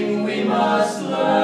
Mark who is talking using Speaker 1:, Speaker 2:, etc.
Speaker 1: sing we must learn.